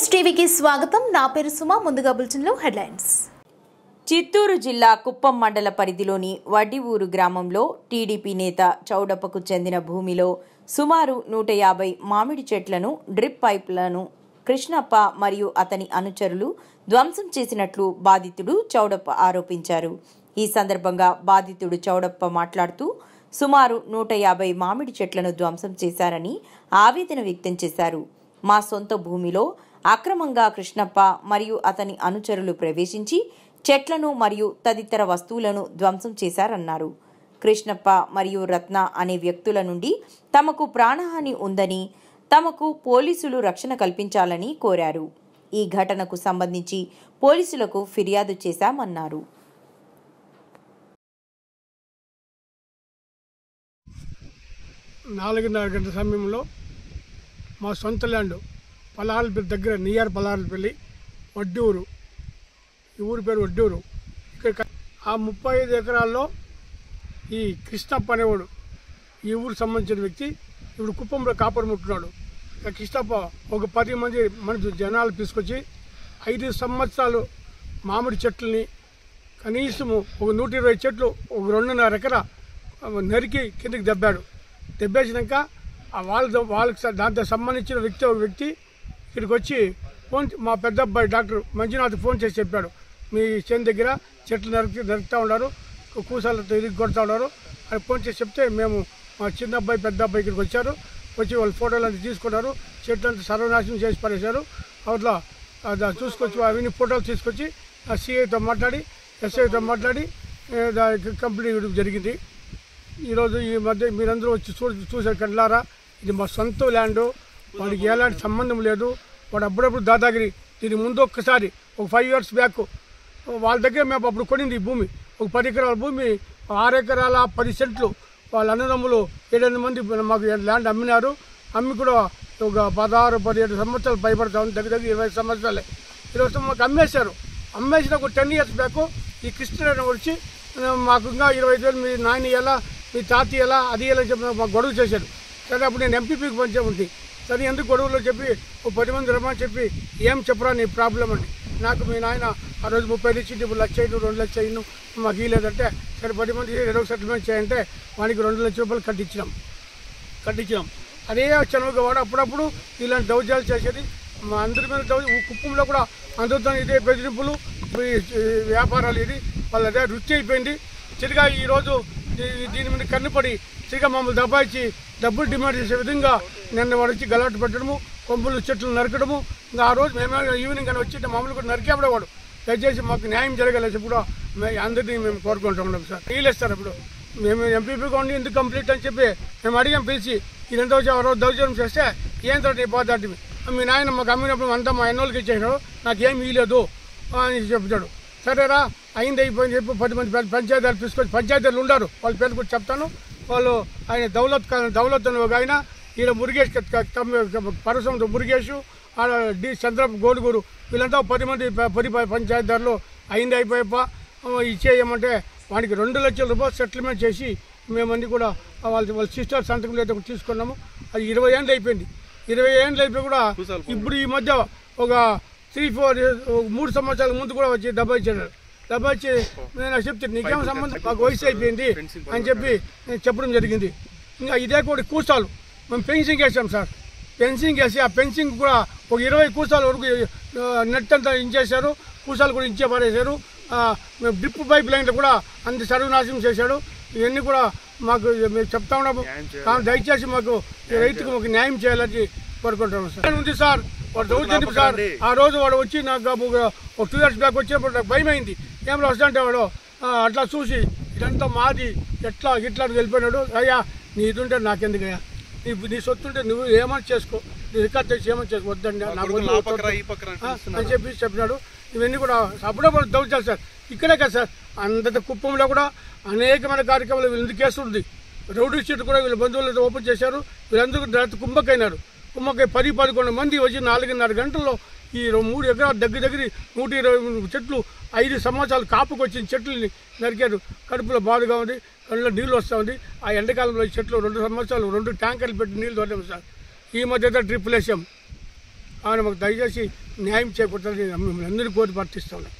Yes టీవీకి స్వాగతం. నా పేరు సుమ. ముందుగా బులెటిన్లో హెడ్లైన్స్. చిత్తూరు జిల్లా కుప్పం మండల పరిధిలోని వడ్డివూరు గ్రామంలో టీడీపీ నేత చౌడప్పకు చెందిన భూమిలో సుమారు నూట యాభై మామిడి చెట్లను డ్రిప్ పైప్లను కృష్ణప్ప మరియు అతని అనుచరులు ధ్వంసం చేసినట్లు బాధితుడు చౌడప్ప ఆరోపించారు. ఈ సందర్భంగా బాధితుడు చౌడప్ప మాట్లాడుతూ సుమారు నూట యాభై మామిడి చెట్లను ధ్వంసం చేశారని ఆవేదన వ్యక్తం చేశారు. మా సొంత భూమిలో అక్రమంగా కృష్ణప్ప మరియు అతని అనుచరులు ప్రవేశించి చెట్లను మరియు తదితర వస్తువులను ధ్వంసం చేశారన్నారు. కృష్ణప్ప మరియు రత్న అనే వ్యక్తుల నుండి తమకు ప్రాణహాని ఉందని తమకు పోలీసులు రక్షణ కల్పించాలని కోరారు. ఈ ఘటనకు సంబంధించి పోలీసులకు ఫిర్యాదు చేశామన్నారు. నాలుగున్నర గంటల సమయంలో మా సొంత ల్యాండ్ పలారపల్లి దగ్గర నియర్ పలారపల్లి వడ్డూరు. ఈ ఊరి పేరు వడ్డూరు. ఇక్కడ ఆ ముప్పై ఐదు ఎకరాల్లో ఈ కృష్ణప్ప అనేవాడు ఈ ఊరికి సంబంధించిన వ్యక్తి. ఇప్పుడు కుప్పంలో కాపర్ ముట్టున్నాడు. కృష్ణప్ప ఒక పది మంది మన జనాలు తీసుకొచ్చి ఐదు సంవత్సరాలు మామిడి చెట్లని కనీసము ఒక నూట ఇరవై చెట్లు ఒక రెండున్నర ఎకర నరికి కిందకి దెబ్బాడు. దెబ్బేసినాక వాళ్ళ వాళ్ళకి దాంతో సంబంధించిన వ్యక్తి ఒక వ్యక్తి ఇక్కడికి వచ్చి ఫోన్ మా పెద్ద అబ్బాయి డాక్టర్ మంజునాథ్ ఫోన్ చేసి చెప్పాడు. మీ చేను దగ్గర చెట్లు నరికి నరుకుతూ ఉన్నారు. కూసాలతో ఇరిగి కొడుతూ ఉన్నారు. అని ఫోన్ చేసి చెప్తే మేము మా చిన్న అబ్బాయి పెద్ద అబ్బాయి ఇక్కడికి వచ్చారు. వచ్చి వాళ్ళ ఫోటోలు అంతా తీసుకున్నారు. చెట్లు అంతా సర్వనాశనం చేసి పడేశారు. అవతల చూసుకొచ్చి అవన్నీ ఫోటోలు తీసుకొచ్చి ఆ సిఐతో మాట్లాడి ఎస్ఐతో మాట్లాడి కంప్లీట్ ఇవ్వడం జరిగింది. ఈరోజు ఈ మధ్య మీరందరూ వచ్చి చూ చూసే కండ్లారా ఇది మా సొంత ల్యాండ్. వాడికి ఎలాంటి సంబంధం లేదు. వాడు అప్పుడప్పుడు దాదాగిరి దీని ముందు ఒక్కసారి ఒక ఫైవ్ ఇయర్స్ బ్యాక్ వాళ్ళ దగ్గర మేము అప్పుడు కొనింది ఈ భూమి. ఒక పది ఎకరాల భూమి ఆరు ఎకరాల పది సెంట్లు వాళ్ళ అన్నదమ్ములు ఏడెనిమిది మంది మాకు ల్యాండ్ అమ్మినారు. అమ్మి కూడా ఒక పదహారు పదిహేడు సంవత్సరాలు భయపడతా ఉంది దగ్గర దగ్గర ఇరవై సంవత్సరాలే. ఇరవై సంవత్సరాలు అమ్మేశారు. అమ్మేసిన ఒక టెన్ ఇయర్స్ బ్యాక్ ఈ కృష్ణ వచ్చి మాకు ఇంకా ఇరవై ఐదు వేలు మీ నాయన ఎలా మీ తాత ఎలా అది ఎలా చెప్పి మాకు గొడవ చేశారు. సరే అప్పుడు నేను ఎంపీపీకి పంచే ఉంది అది ఎందుకు గొడవలో చెప్పి ఓ పది మంది రమ్మని చెప్పి ఏం చెప్పరా నీ ప్రాబ్లం అని. నాకు మీ నాయన ఆ రోజు ముప్పై నుంచి ఇప్పుడు లక్ష ఐదు రెండు లక్ష ఐదు మాకు ఇవ్వలేదంటే సరే పది మంది ఏదో సెటిల్మెంట్ చేయంటే వానికి రెండు లక్షల రూపాయలు కట్టించినాం. కట్టించినాం. అదే చనువుగా వాడు అప్పుడప్పుడు ఇలాంటి దౌర్జాలు చేసేది. మా అందరి మీద దౌ కుప్పంలో కూడా అందరితో ఇదే బెదిరింపులు వ్యాపారాలు ఇది వాళ్ళ అదే వృత్తి అయిపోయింది. చిరిగా ఈరోజు దీని మీద కన్నుపడి తిరిగా మమ్మల్ని దబాయించి డబ్బులు డిమాండ్ చేసే విధంగా నిన్న వాడు వచ్చి గలాటు పెట్టడము కొంపులు చెట్లు నరకడము ఇంకా ఆ రోజు మేమే ఈవినింగ్ అని వచ్చి మమ్మల్ని కూడా నరికేపడే వాడు. దయచేసి మాకు న్యాయం జరగలేసి కూడా అందరినీ మేము కోరుకుంటున్నాం సార్. వీలేస్తారు ఇప్పుడు. మేము ఎంపీపీగా ఉండి ఎందుకు కంప్లీట్ అని చెప్పి మేము అడిగాం పిలిచి ఇదంతా వచ్చి ఆ రోజు దౌర్జన్యం చేస్తే ఏం తర్వాత పోతాడు మీ నాయన మాకు అమ్మినప్పుడు అంతా మా ఎన్నోళ్ళకి ఇచ్చేసాడు నాకు ఏం ఇవ్వలేదు అని చెప్తాడు. సరేరా అయింది అయిపోయింది చెప్పి పది మంది పంచాయతీలు తీసుకొచ్చి పంచాయతీలు ఉన్నారు వాళ్ళ పేరు కూడా చెప్తాను. వాళ్ళు ఆయన దౌలత్ దౌలత్ అని ఒక ఆయన ఈయన మురుగేష్ పరసంతో మురుగేష్ ఆడ డి చంద్రపు గోడుగురు వీళ్ళంతా పది మంది పది ప- పంచాయతీదారులు. అయింది అయిపోయప్ప. ఇచ్చేయమంటే వానికి రెండు లక్షల రూపాయలు సెటిల్మెంట్ చేసి మేమన్నీ కూడా వాళ్ళ వాళ్ళ సిస్టర్ సంతకం అయితే తీసుకున్నాము. అది ఇరవై ఏళ్ళు అయిపోయింది. ఇరవై ఏళ్ళు అయిపోయి కూడా ఇప్పుడు ఈ మధ్య ఒక త్రీ ఫోర్ మూడు సంవత్సరాల ముందు కూడా వచ్చి డబ్బా ఇచ్చాడు డబ్బా ఇచ్చి నేను చెప్తే నీకేం సంబంధం? మాకు వయసు అయిపోయింది అని చెప్పి నేను చెప్పడం జరిగింది. ఇంకా ఇదే కూడా కూర్చాలు. మేము పెన్సింగ్ వేసాం సార్. ఫెన్సింగ్ వేసి ఆ ఫెన్సింగ్ కూడా ఒక ఇరవై కూసాల వరకు నెట్ అంతా ఇంచేశారు. కూసాలు కూడా ఇంచే పడేశారు. డ్రిప్ పైప్ లైన్లు కూడా అంత సర్వనాశనం చేశాడు ఇవన్నీ కూడా మాకు మేము చెప్తా ఉన్నాము. దయచేసి మాకు రైతుకు మాకు న్యాయం చేయాలని కోరుకుంటున్నాం సార్. ఉంది సార్. వాడు దౌర్జన్యం సార్. ఆ రోజు వాడు వచ్చి నాకు ఒక- ఒక టూ ఇయర్స్ బ్యాక్ వచ్చినప్పుడు నాకు భయం అయింది ఏం వస్తుంటే వాడు అట్లా చూసి ఇదంతా మాది ఎట్లా ఇట్లా వెళ్ళిపోయినాడు అయ్యా నీ ఇది ఉంటే నాకెందుకయ్యా? నీ నీ సొత్తుంటే నువ్వు ఏమని చేసుకో? నీ రికార్డ్ చేసి ఏమని చేసుకో? వద్దండి అని చెప్పి చెప్పినాడు. ఇవన్నీ కూడా అప్పుడప్పుడు దౌర్చాలి సార్. ఇక్కడే కదా సార్. అంత కుప్పంలో కూడా అనేకమైన కార్యక్రమాలు వీళ్ళు కేసు ఉంది రౌడీ షీట్ కూడా వీళ్ళ బంధువులతో ఓపెన్ చేశారు. వీళ్ళందరూ కుంభకైనారు. కుంభకై పది పదకొండు మంది వచ్చి నాలుగున్నర గంటల్లో ఈ మూడు ఎకరాల దగ్గర దగ్గర నూట ఇరవై మూడు చెట్లు ఐదు సంవత్సరాలు కాపుకు వచ్చిన చెట్లని నరికారు. కడుపులో బాధగా ఉంది కళ్ళలో నీళ్ళు వస్తూ ఉంది. ఆ ఎండాకాలంలో ఈ చెట్లు రెండు సంవత్సరాలు రెండు ట్యాంకర్లు పెట్టి నీళ్ళు దొరకడం సార్. ఈ మధ్య ట్రిప్పులు వేసాం ఆయన మాకు దయచేసి న్యాయం చేకూర్చాలని మిమ్మల్ని అందరినీ కోరి ప్రార్థిస్తున్నాం